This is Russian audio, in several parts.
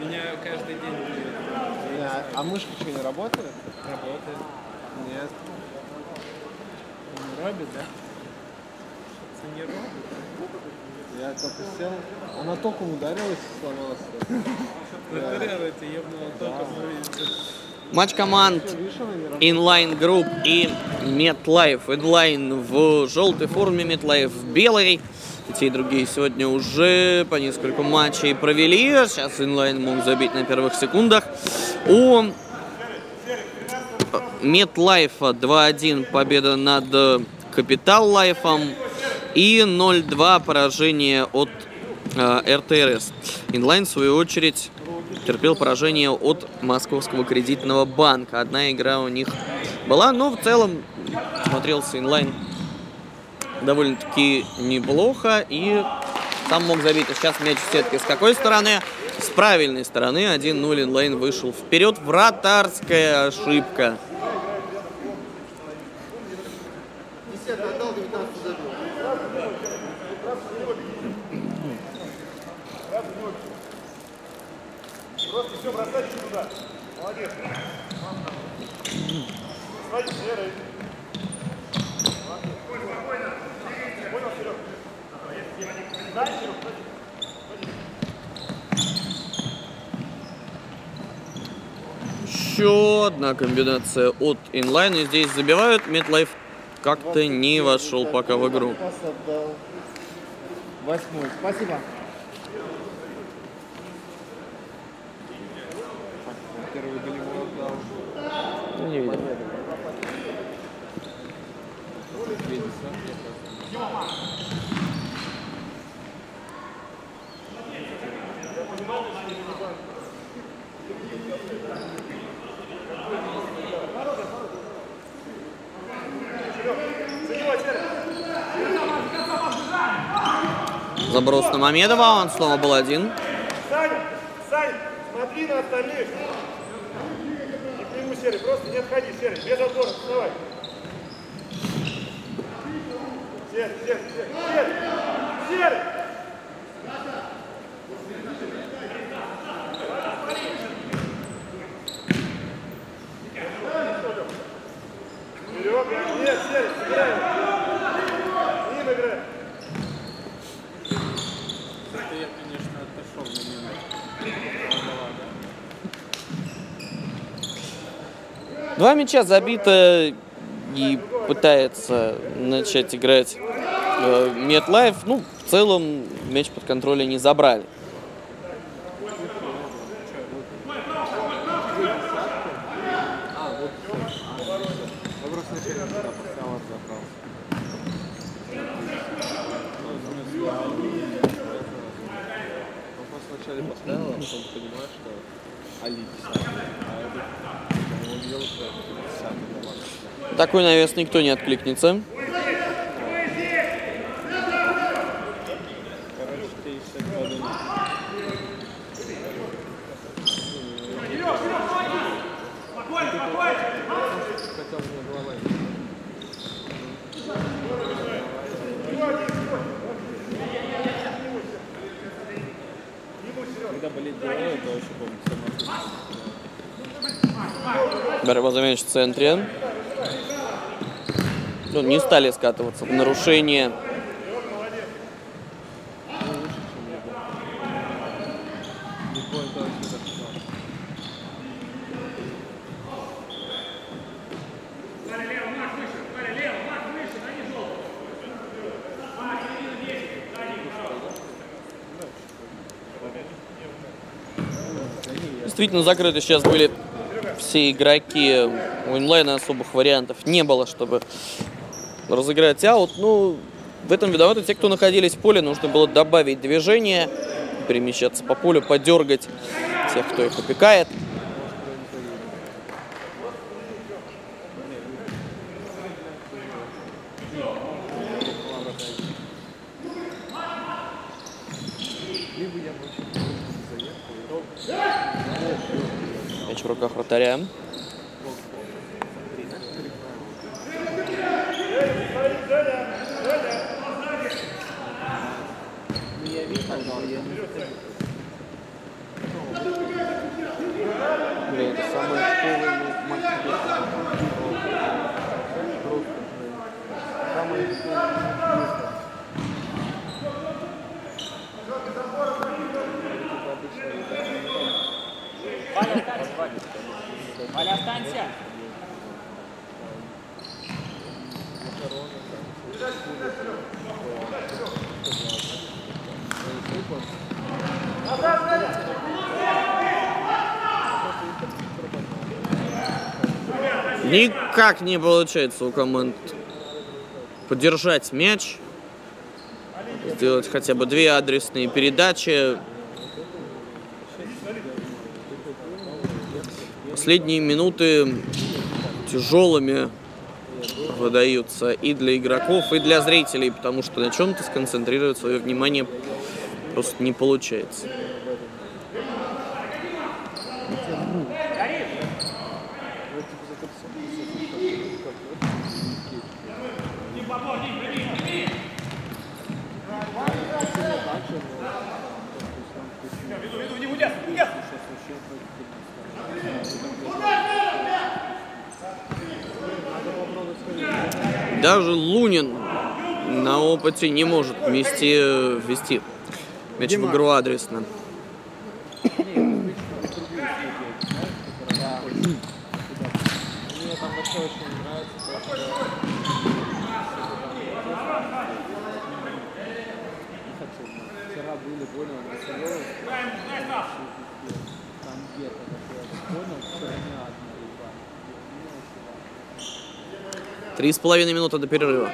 Меня каждый день Да, А мышка что, не работает? работает. Нет. Не робит, да? Это не робит. Я только сел. Она током ударилась и сломалась. Это ебнуло током, ну Матч команд. Inline Group и MetLife. Inline в желтой форме, MetLife в белой. И те и другие сегодня уже по несколько матчей провели. Сейчас Inline мог забить на первых секундах. У MetLife 2-1 победа над Capital Life и 0-2 поражение от э, РТРС. Inline, в свою очередь, терпел поражение от Московского кредитного банка. Одна игра у них была, но в целом смотрелся инлайн довольно-таки неплохо и сам мог забить. А сейчас мяч в сетке. С какой стороны? С правильной стороны. 1-0 инлайн вышел вперед. Вратарская ошибка. Еще одна комбинация от инлайна. И здесь забивают. Метлайф как-то не вошел пока в игру. Восьмой. Спасибо. Заброс на Мамедова, он снова был один. Саня, Саня, смотри на остальных. Не нему, Серый, просто не отходи, Серый, без отбора, вставай. Серый, Серый, Серый, Серый, Серый. Вперед, нет, Серый, сыграй. С ним играй. Это я, конечно, отошел момент. Два мяча забито и пытается начать играть э, Метлайф. Ну, в целом мяч под контролем не забрали. Я просто вначале когда поставил, забрал. Он просто вначале поставил, а потом понимаешь, что Али десятый. А это, он видел, что это десятый команда. Такой навес никто не откликнется. Короче, тебе еще подумать. Хотел мне головой. Когда болит голова, это вообще, по-моему, самое Борьба мяч в центре. Ну, не стали скатываться нарушение. Действительно закрыты сейчас были все игроки. У инлайна особых вариантов не было, чтобы разыграть аут. Ну, в этом виноваты те, кто находились в поле. Нужно было добавить движение, перемещаться по полю, подергать тех, кто их опекает. вратаря. Бля, это самое полное матч. Самое полное. Обычно. Валя, останься. Никак не получается у команд поддержать мяч, сделать хотя бы две адресные передачи. Последние минуты тяжелыми выдаются и для игроков, и для зрителей, потому что на чем-то сконцентрировать свое внимание просто не получается. Даже Лунин на опыте не может вмести, ввести мяч в игру адресно. Мне там вообще очень нравится, то, что... Не хочу. Вчера были, понял, на серьезно. Там где-то, как я понял, вчера не одна игра. Три с половиной минуты до перерыва.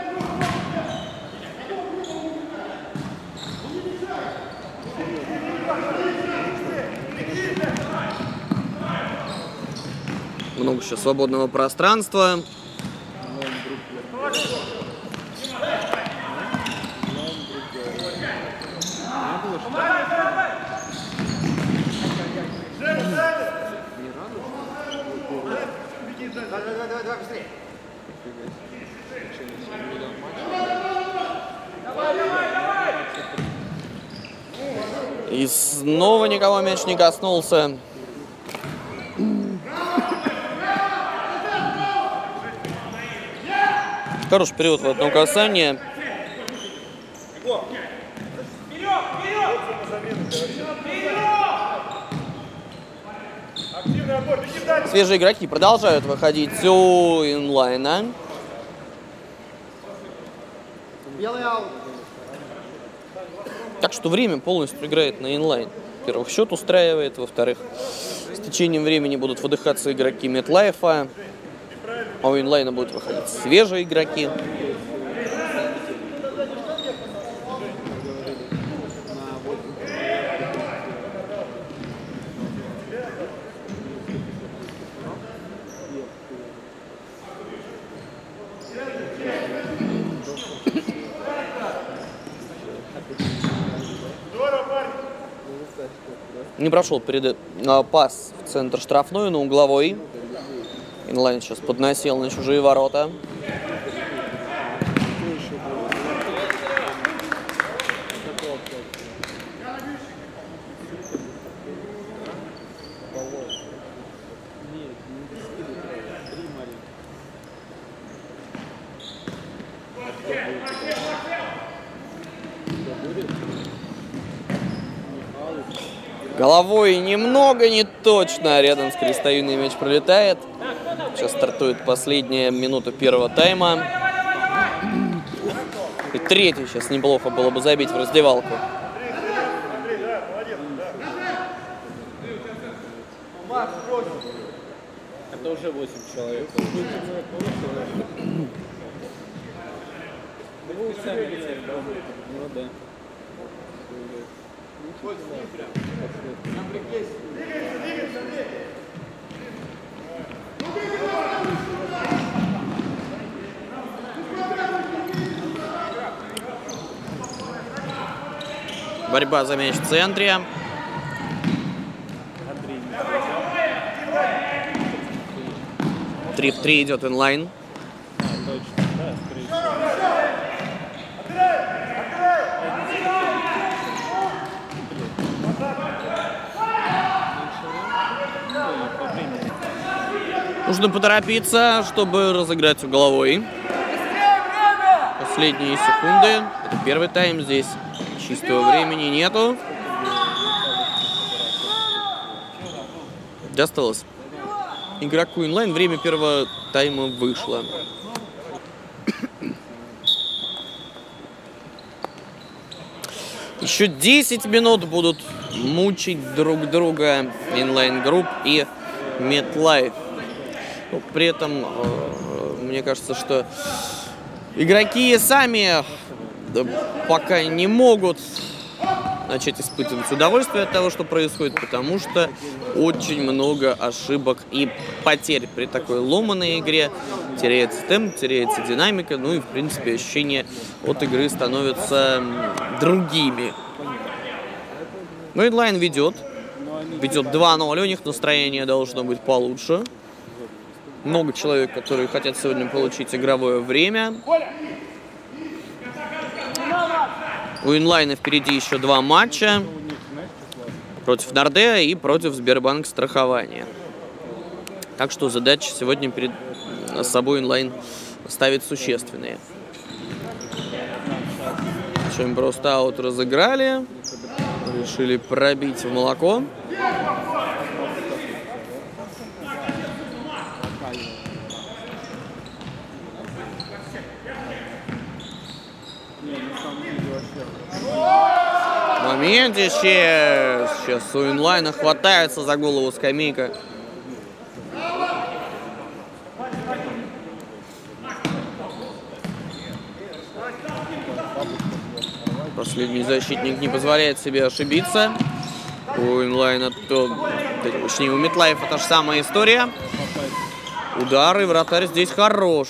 Много еще свободного пространства. И снова никого мяч не коснулся. Хороший период в одно касание. Свежие игроки продолжают выходить у инлайна. Так что время полностью играет на инлайн. Во-первых, счет устраивает, во-вторых, с течением времени будут выдыхаться игроки Метлайфа, а у инлайна будут выходить свежие игроки. Не прошел перед а, пас в центр штрафной на угловой. Инлайн сейчас подносил на чужие ворота. Головой немного не точно. Рядом с крестовиной мяч пролетает. Сейчас стартует последняя минута первого тайма. И третий сейчас неплохо было бы забить в раздевалку. Это уже 8 человек. Ну, сами да. Ну да. Борьба за мяч в центре. Три в три идет инлайн. Точно, да, скорее всего. Нужно поторопиться, чтобы разыграть угловой. Последние секунды. Это первый тайм. Здесь чистого времени нету. Досталось. Игроку инлайн время первого тайма вышло. Еще 10 минут будут мучить друг друга инлайн групп и MetLife. Но при этом, э, мне кажется, что игроки сами да, пока не могут начать испытывать удовольствие от того, что происходит, потому что очень много ошибок и потерь при такой ломаной игре. Теряется темп, теряется динамика, ну и, в принципе, ощущения от игры становятся другими. Ну, инлайн ведет. Ведет 2-0, у них настроение должно быть получше. Много человек, которые хотят сегодня получить игровое время. У инлайна впереди еще два матча. Против Нордея и против Сбербанк страхования. Так что задачи сегодня перед собой инлайн ставит существенные. Чем просто аут разыграли. Решили пробить в молоко. Моментище! Сейчас у инлайна хватается за голову скамейка. Последний защитник не позволяет себе ошибиться. У инлайна то, точнее у Метлайфа та же самая история. Удары, вратарь здесь хорош.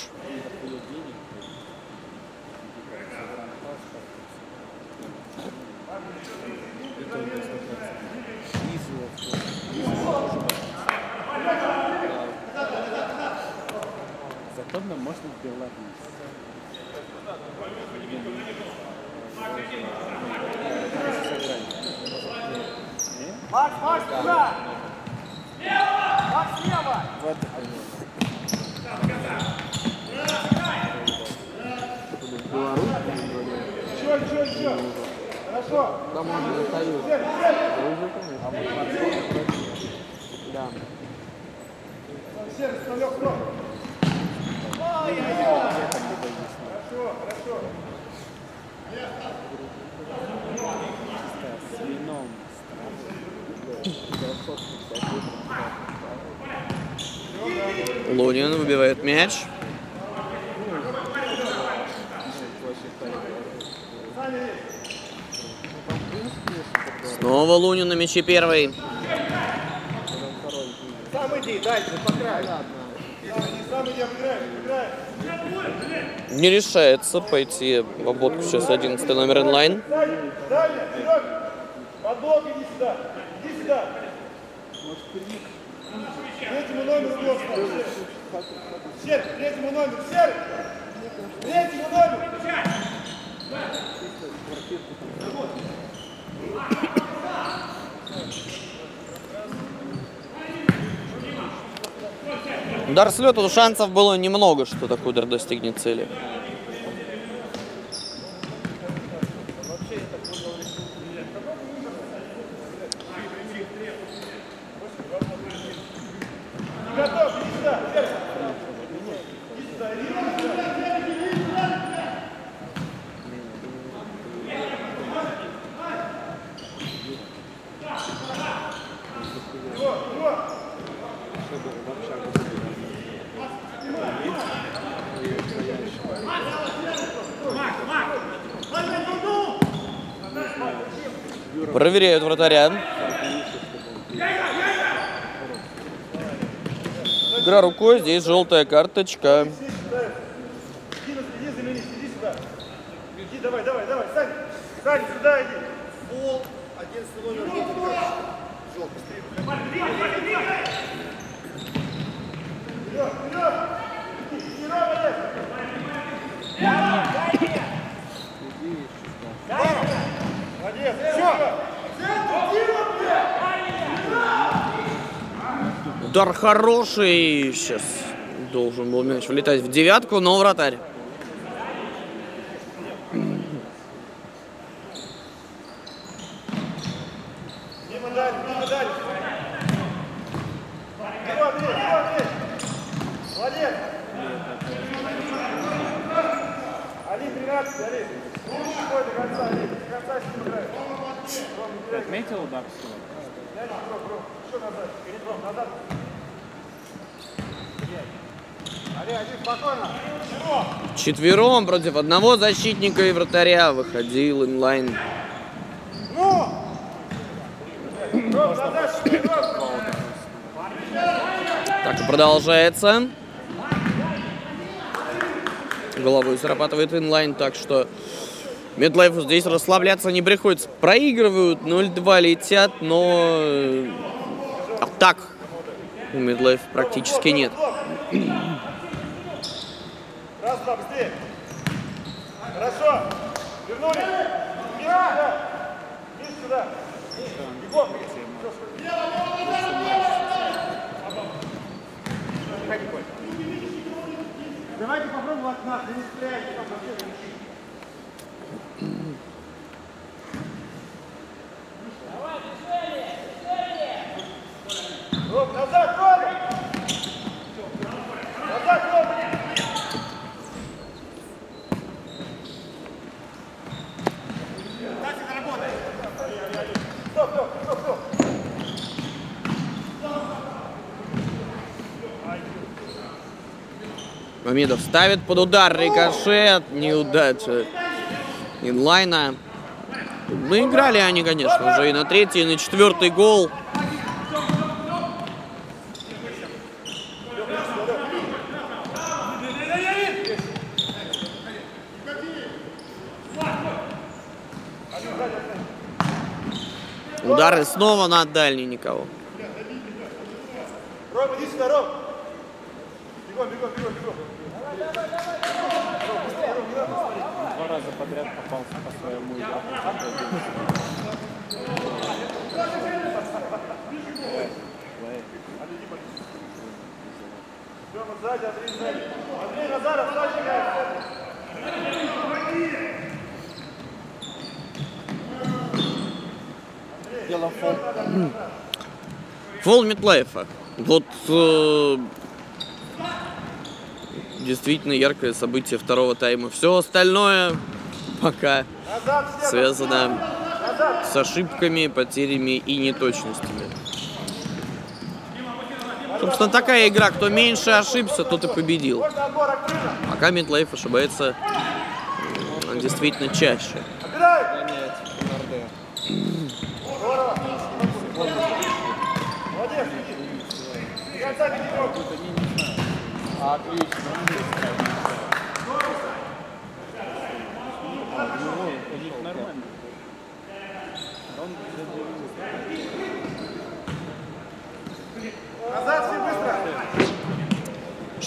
Зато нам можно Беларусь. Макс, Макс, туда! Макс, слева! Еще, еще, еще! Хорошо! Команда достают. Серый, серый! Да. Серый, Столек, кто? Хорошо, хорошо. Свином. Лунин выбивает мяч. Снова Лунин на мяче первый. Сам иди, дальше, по краю. Сам иди, обыграй, обыграй. Не решается пойти в обводку сейчас 11 номер инлайн. Третьему номеру. Серый, третьему номеру, Серый! Третьему номеру! С лету, шансов было немного, что такой удар достигнет цели. Проверяют вратаря. Игра рукой, здесь желтая карточка. Иди, иди, заменись, иди сюда. Иди, давай, давай, давай, Сань, Сань, сюда иди. Фол, 11 номер, желтый Вперед, вперед! Иди, иди, Рома, лезь! Молодец, все! Удар хороший. Сейчас должен был мяч влетать в девятку, но вратарь. Дима дальше, Дима дальше. Дима, Андрей, Дима, Андрей. Молодец. Али, 13, Али. Стой до конца, Али. До конца с ним играй. Ты отметил удар всего? Дальше, Ром, Ром. Еще назад. Перед Ром, назад. Али, Али, спокойно. Ром. Четвером против одного защитника и вратаря выходил инлайн. Так и продолжается. Головой зарабатывает инлайн, так что Медлайфу здесь расслабляться не приходится. Проигрывают, 0-2 летят, но э, атак у Медлайф практически нет. Два, быстрее. Хорошо. Вернулись. Миш сюда. Миш сюда. Бегом. Давайте попробуем от нас. Не стреляйте там вообще. Мамедов ставит под удар рикошет, неудача инлайна. Наиграли они, конечно, уже и на третий, и на четвертый гол. Удары снова на дальний никого. Ром, иди сюда, Ром. Бегом, бегом, бегом, бегом. Два раза подряд попался по своему сзади, Андрей сзади. Андрей Назаров, сзади играет. Дело фол. Фол Метлайфа. Вот э, действительно яркое событие второго тайма. Все остальное пока связано с ошибками, потерями и неточностями. Собственно, такая игра, кто меньше ошибся, тот и победил. Пока Мидлайф ошибается действительно чаще. Отбирай. Гонять Норде. Здорово. Молодец, иди. До конца беги, Ром. Отлично. У них нормально. Назад все быстро.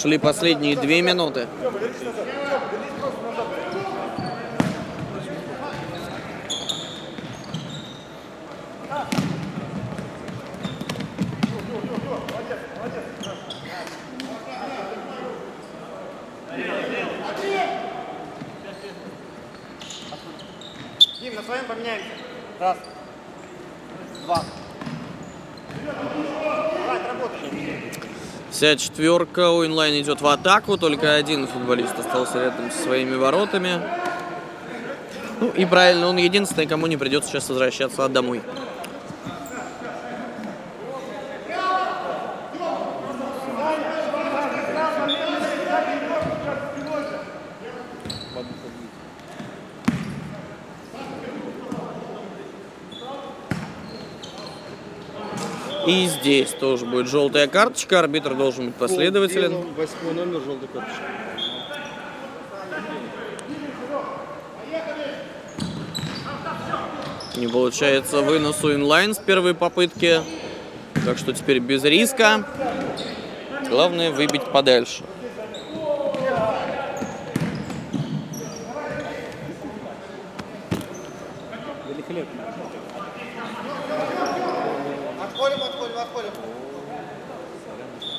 Шли последние две минуты. Дим, на своем поменяемся. Раз. Два. Давай, работай. Вся четверка у инлайн идет в атаку, только один футболист остался рядом со своими воротами. Ну и правильно, он единственный, кому не придется сейчас возвращаться домой. И здесь тоже будет желтая карточка, арбитр должен быть последователен. Восьмой номер, желтый карточка. Не получается вынос у инлайн с первой попытки. Так что теперь без риска. Главное выбить подальше. Великолепно. Отходим, отходим, отходим. Ну, вот это рофл, то, что ты На! ножом перевернул.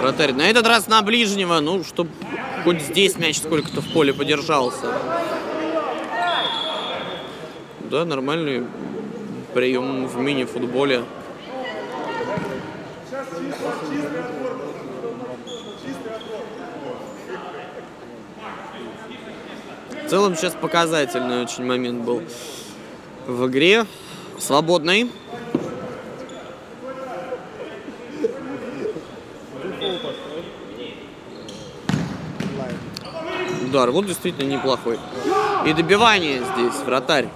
Вратарь. На этот раз на ближнего, ну, чтобы хоть здесь мяч сколько-то в поле подержался. Да, нормальный прием в мини-футболе. В целом сейчас показательный очень момент был в игре. Свободный. Удар, вот действительно неплохой. И добивание здесь, вратарь.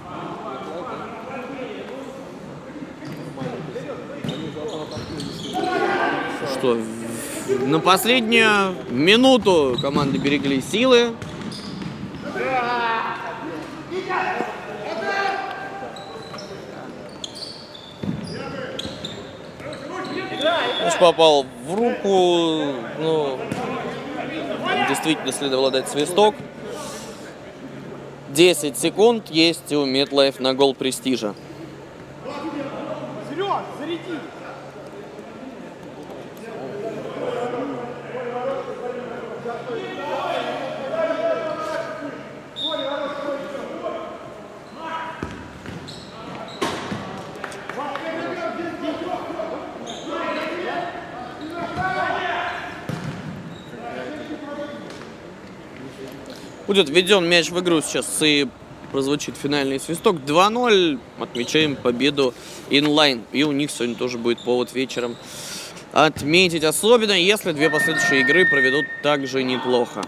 Что, на последнюю минуту команды берегли силы. Попал в руку, ну, действительно следовало дать свисток. 10 секунд есть у Метлайф на гол престижа. Сереж, заряди! Будет введен мяч в игру сейчас и прозвучит финальный свисток. 2-0. Отмечаем победу инлайн. И у них сегодня тоже будет повод вечером отметить. Особенно, если две последующие игры проведут также неплохо.